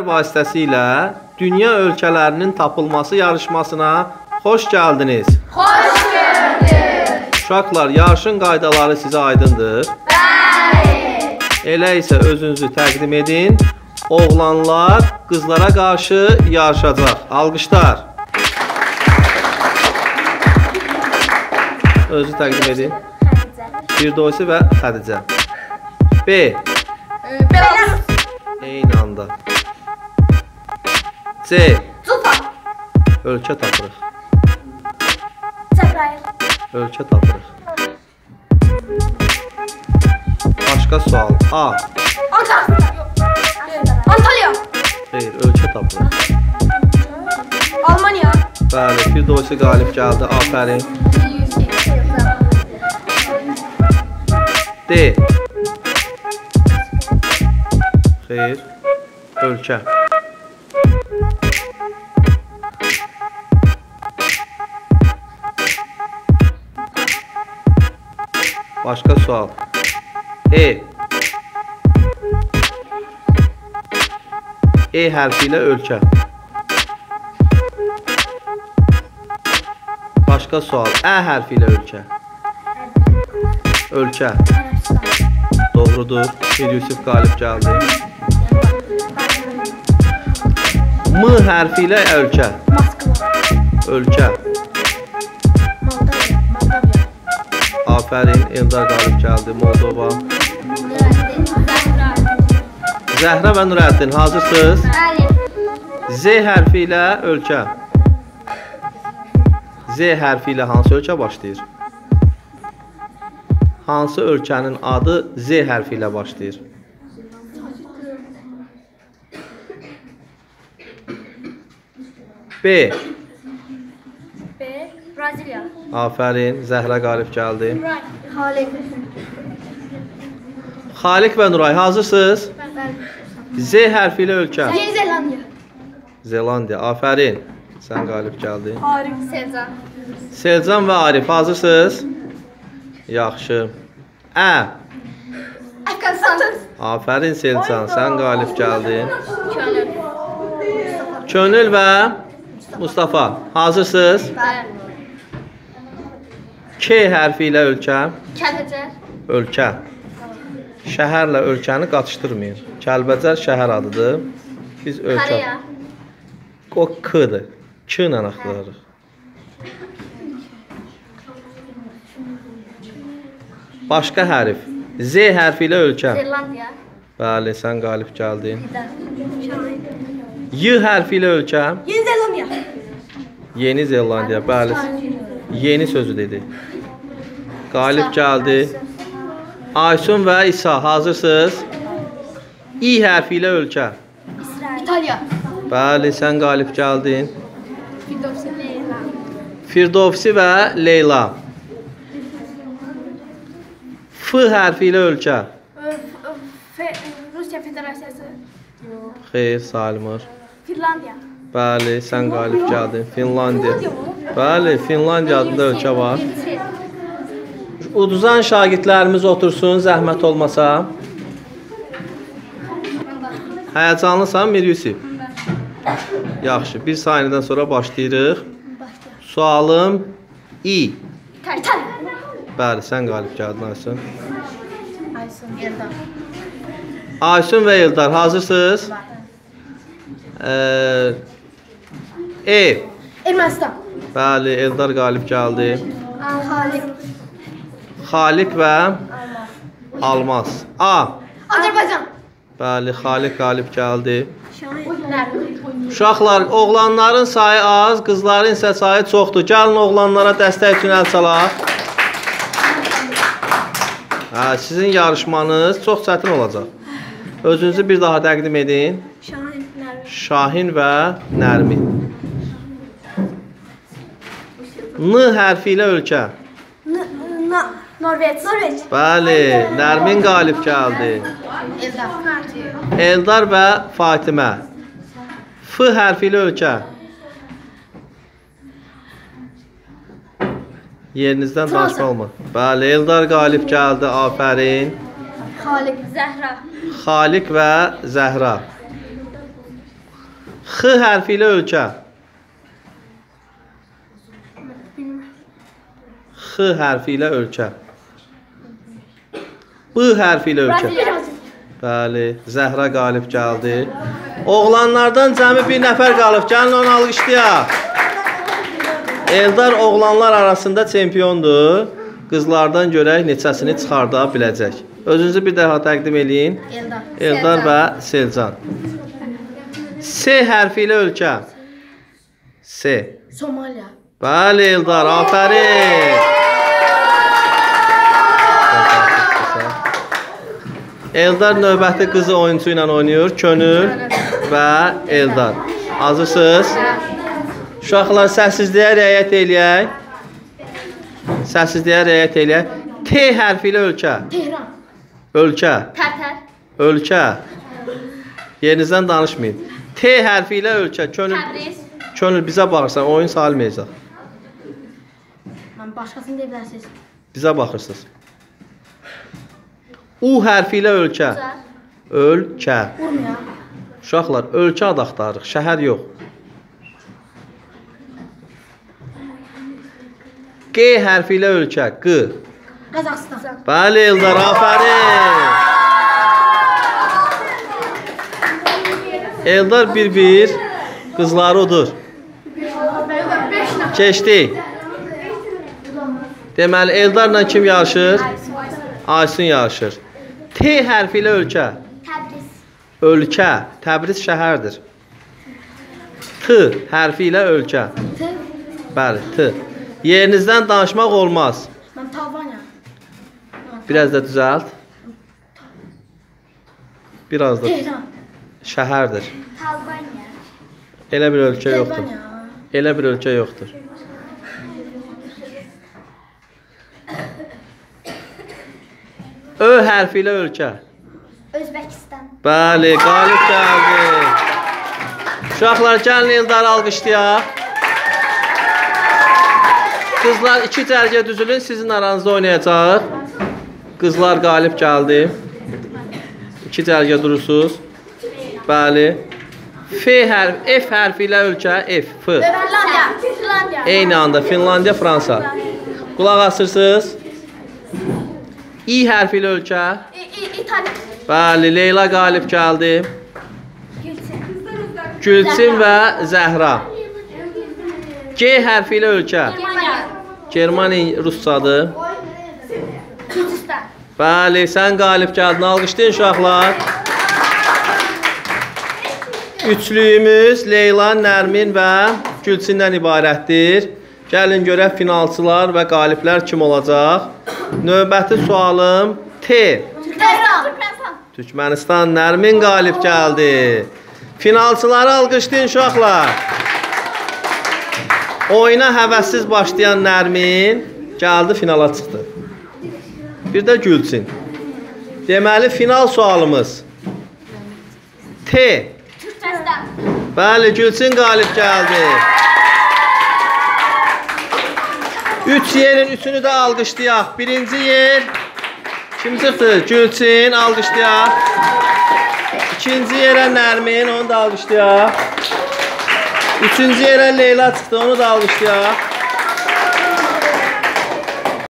vasitəsilə dünya ölkələrinin tapılması yarışmasına xoş gəldiniz. Xoş gördük. Uşaqlar, yarışın qaydaları sizə aydındır? Bəli. Elə isə özünüzü təqdim edin. Oğlanlar qızlara qarşı yarışacaq. Alqışlar. Özü təqdim edin. Firdovsi və Xədicə. B. C. Zupa. Ölkə tapırıq. Cəbrayıl. Ölkə tapırıq. Başqa sual. A. Ankara. Antalya. Xeyr, ölkə tapırıq. Almanya. Bəli, Firdovsi qalib gəldi. Afərin. D. Xeyr. Ölkə. Başqa sual. E. E hərfi ilə ölkə. Başqa sual. Ə hərfi ilə ölkə. Ölkə. Doğrudur. Bir Yusuf qalib gəldi. M hərfi ilə ölkə. Afərin. Eldar qalib gəldi. Moldova. Zəhra və Nurəddin hazırsınız? Bəli. Z hərfi ilə ölkə. Z hərfi ilə hansı ölkə başlayır? Hansı ölkənin adı Z hərfi ilə başlayır? B. Afərin, Zəhra qalib gəldi. Xaliq. Xaliq və Nuray hazırsınız? Z hərfi ilə ölkə. Yeni Zelandiya. Zelandiya. Afərin. Sən qalib gəldin. Arif. Sevcan. Selcan və Arif hazırsınız? Yaxşı. Ə. Əfqanistan. Afərin Selcan, sən qalib gəldin. Könül. Könül və Mustafa, hazırsınız? Bəli. K hərfi ilə ölkə, Kəlbəcər. ölkə. Şəhərlə ölkəni qatışdırmayın. Kəlbəcər şəhər adıdır. Biz ölkə. Koreya. O K-dır. K ilə axtarırıq. Başqa hərf. Z hərfi ilə ölkə. Zelandiya. Bəli, sən qalib gəldin. Y hərfi ilə ölkə. Yeni Zelandiya. Yeni Zelandiya, bəli. Yeni sözü dedi. Qalib gəldi. Aysun və İsa hazırsınız? İ hərfi ilə ölkə. İsrail. İtalya. Bəli, sən qalib gəldin. Firdevsi Leyla. Firdovsi və Leyla. F hərfi ilə ölkə. Rusiya Federasiyası. Xeyr, sayılmır. Finlandiya. Bəli, sən qalib gəldin. Finlandiya. Bəli, Finlandiya adında ölkə var. Uduzan şagirdlərimiz otursun, zəhmət olmasa. Həyəcanlısan Mir Yusif? Yaxşı, bir saniyədən sonra başlayırıq. Sualım İ. Bəli, sən qalib gəldin Aysun. Aysun. Yerdan. Aysun və Eldar hazırsınız? Ee, E. Ermənistan. Bəli, Eldar qalib gəldi. Xaliq. Xaliq və Almaz. A. Azərbaycan. Bəli, Xaliq qalib gəldi. Uşaqlar, oğlanların sayı az, qızların isə sayı çoxdur. Gəlin oğlanlara dəstək üçün əl çalaq. Hə, sizin yarışmanız çox çətin olacaq. Özünüzü bir daha təqdim edin. Şahin. Nərmin. Şahin və Nərmin. N hərfi ilə ölkə. Na. Norveç. Norveç. Bəli, Nərmin qalib gəldi. Eldar. Eldar və Fatimə. F hərfi ilə ölkə. Yerinizdən danışma olma. Bəli, Eldar qalib gəldi. Afərin. Xaliq. Zəhra. Xaliq və Zəhra. X hərfi ilə ölkə. X hərfi ilə ölkə. B hərfi ilə ölkə. Bəli, Zəhra qalib gəldi. Oğlanlardan cəmi bir nəfər qalıb. Gəlin onu alqışlayaq. Eldar oğlanlar arasında çempiondur. Qızlardan görək neçəsini çıxarda biləcək. Özünüzü bir daha təqdim eləyin. Eldar. Eldar və Selcan. S hərfi ilə ölkə. S. Somaliya. Bəli Eldar, afərin. Eldar növbəti qızı oyunçu ilə oynayır. Könül və Eldar. Hazırsınız? Uşaqlar səssizliyə riayət eləyək. Səssizliyə riayət eləyək. T hərfi ilə ölkə. Tehran. Ölkə. Tərtər. Ölkə. Yerinizdən danışmayın. T hərfi ilə ölkə. Könül, Təbriz. könül bizə baxırsan, oyun salmayacaq. Mən başqasını deyə bilərsiniz. Bizə baxırsınız. U hərfi ilə ölkə. Ölkə. Uşaqlar, ölkə ad axtarırıq, şəhər yox. Q hərfi ilə ölkə. Q. Qazaxıstan. Bəli, Eldar, afərin. Eldar 1-1. Qızları odur. Keçdik. Deməli, Eldarla kim yarışır? Aysun yarışır. T hərfi ilə ölkə. Təbriz. Ölkə. Təbriz şəhərdir. T hərfi ilə ölkə. T. Bəli, T. Yerinizdən danışmaq olmaz. Mən Talvanya. Biraz da düzəlt. Biraz da Tehran. şəhərdir. Talvanya. Elə bir ölkə yoxdur. Elə bir ölkə yoxdur. Ö hərfi ilə ölkə. Özbəkistan. Bəli, qalib gəldi. Uşaqlar gəlin Eldarı alqışlayaq. Qızlar iki cərgə düzülün, sizin aranızda oynayacaq. Qızlar qalib gəldi. İki cərgə durursunuz. Bəli. F hərf, F hərfi ilə ölkə, F, F. Finlandiya. Eyni anda Finlandiya, Fransa. Qulaq asırsınız. İ hərfi ilə ölkə. İ- İ- İtalya. Bəli, Leyla qalib gəldi. Gülçin və Zəhra. G hərfi ilə ölkə. Germaniya. Ruscadır. Bəli, sən qalib gəldin. Alqışlayın uşaqlar. Üçlüyümüz Leyla, Nərmin və Gülçindən ibarətdir. Gəlin görək finalçılar və qaliblər kim olacaq. Növbəti sualım T. Türkmenistan. Türkmenistan. Türkmənistan Nərmin qalib gəldi. Finalçıları alqışlayın uşaqlar. Oyuna həvəssiz başlayan Nərmin gəldi finala çıxdı. Bir də Gülçin. Deməli final sualımız T. Türkmenistan. Bəli, Gülçin qalib gəldi. 3 yerin üçünü də alqışlayaq. Birinci yer kim çıxdı? Gülçin alqışlayaq. İkinci yerə Nərmin, onu da alqışlayaq. Üçüncü yerə Leyla çıxdı, onu da alqışlayaq.